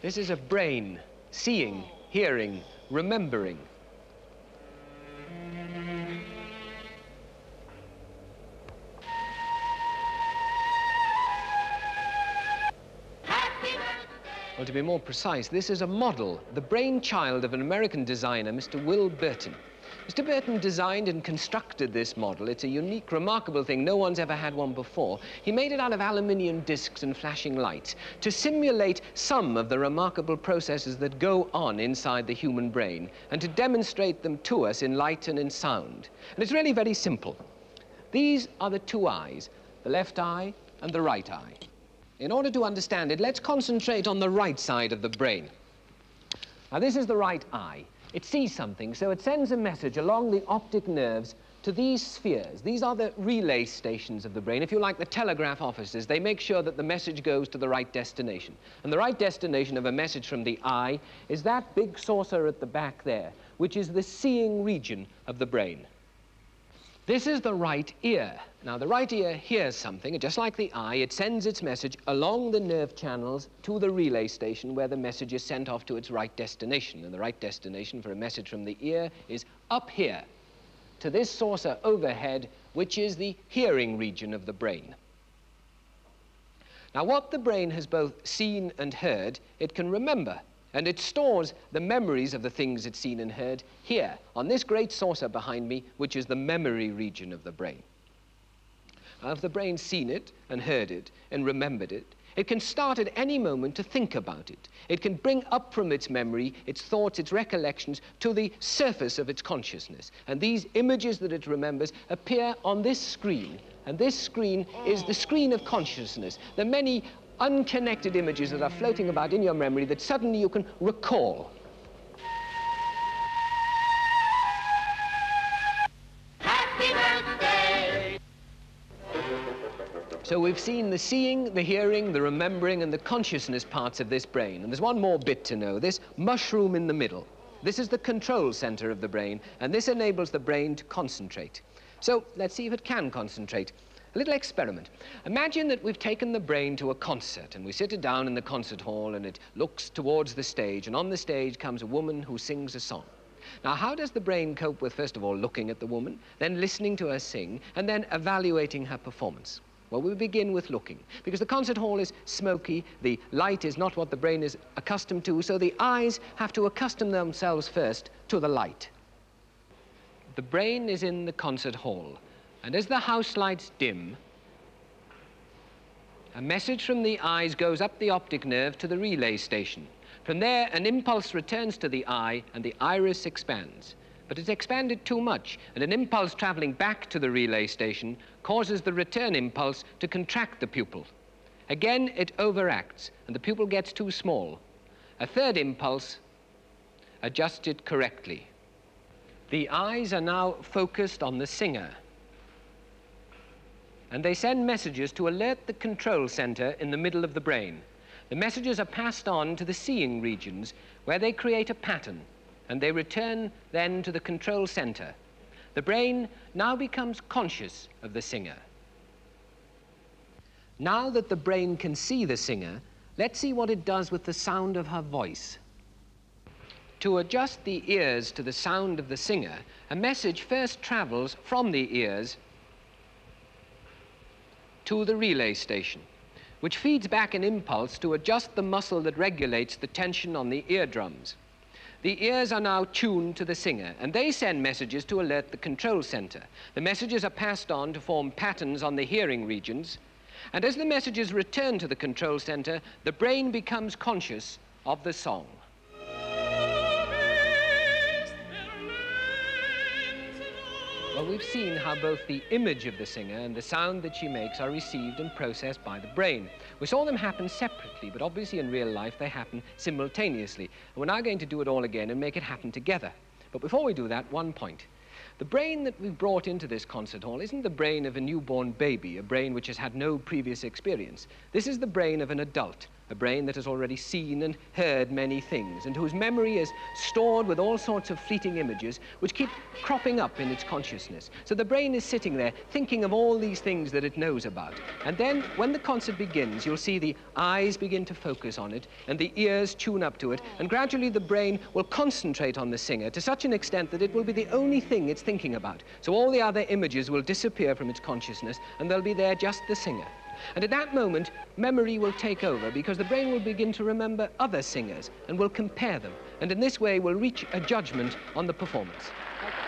This is a brain, seeing, hearing, remembering. Well, to be more precise, this is a model, the brainchild of an American designer, Mr. Will Burton. Mr. Burton designed and constructed this model. It's a unique, remarkable thing. No one's ever had one before. He made it out of aluminium discs and flashing lights to simulate some of the remarkable processes that go on inside the human brain and to demonstrate them to us in light and in sound. And it's really very simple. These are the two eyes, the left eye and the right eye. In order to understand it, let's concentrate on the right side of the brain. Now, this is the right eye. It sees something, so it sends a message along the optic nerves to these spheres. These are the relay stations of the brain. If you like, the telegraph offices. They make sure that the message goes to the right destination. And the right destination of a message from the eye is that big saucer at the back there, which is the seeing region of the brain. This is the right ear. Now, the right ear hears something, and just like the eye, it sends its message along the nerve channels to the relay station where the message is sent off to its right destination. And the right destination for a message from the ear is up here to this saucer overhead, which is the hearing region of the brain. Now, what the brain has both seen and heard, it can remember. And it stores the memories of the things it's seen and heard here, on this great saucer behind me, which is the memory region of the brain. Now, if the brain's seen it and heard it and remembered it, it can start at any moment to think about it. It can bring up from its memory, its thoughts, its recollections to the surface of its consciousness. And these images that it remembers appear on this screen. And this screen is the screen of consciousness. The many unconnected images that are floating about in your memory that suddenly you can recall. Happy birthday! So we've seen the seeing, the hearing, the remembering, and the consciousness parts of this brain. And there's one more bit to know, this mushroom in the middle. This is the control center of the brain, and this enables the brain to concentrate. So let's see if it can concentrate. A little experiment. Imagine that we've taken the brain to a concert and we sit it down in the concert hall and it looks towards the stage and on the stage comes a woman who sings a song. Now, how does the brain cope with, first of all, looking at the woman, then listening to her sing, and then evaluating her performance? Well, we begin with looking, because the concert hall is smoky, the light is not what the brain is accustomed to, so the eyes have to accustom themselves first to the light. The brain is in the concert hall. And as the house lights dim, a message from the eyes goes up the optic nerve to the relay station. From there, an impulse returns to the eye and the iris expands. But it's expanded too much, and an impulse traveling back to the relay station causes the return impulse to contract the pupil. Again, it overacts, and the pupil gets too small. A third impulse adjusts it correctly. The eyes are now focused on the singer and they send messages to alert the control center in the middle of the brain. The messages are passed on to the seeing regions where they create a pattern and they return then to the control center. The brain now becomes conscious of the singer. Now that the brain can see the singer, let's see what it does with the sound of her voice. To adjust the ears to the sound of the singer, a message first travels from the ears to the relay station, which feeds back an impulse to adjust the muscle that regulates the tension on the eardrums. The ears are now tuned to the singer, and they send messages to alert the control center. The messages are passed on to form patterns on the hearing regions, and as the messages return to the control center, the brain becomes conscious of the song. Well, we've seen how both the image of the singer and the sound that she makes are received and processed by the brain. We saw them happen separately, but obviously in real life they happen simultaneously. And we're now going to do it all again and make it happen together. But before we do that, one point. The brain that we've brought into this concert hall isn't the brain of a newborn baby, a brain which has had no previous experience. This is the brain of an adult, a brain that has already seen and heard many things, and whose memory is stored with all sorts of fleeting images which keep cropping up in its consciousness. So the brain is sitting there thinking of all these things that it knows about. And then when the concert begins, you'll see the eyes begin to focus on it, and the ears tune up to it, and gradually the brain will concentrate on the singer to such an extent that it will be the only thing it's thinking about. So all the other images will disappear from its consciousness, and there'll be there just the singer. And at that moment, memory will take over because the brain will begin to remember other singers and will compare them. And in this way, will reach a judgment on the performance. Okay.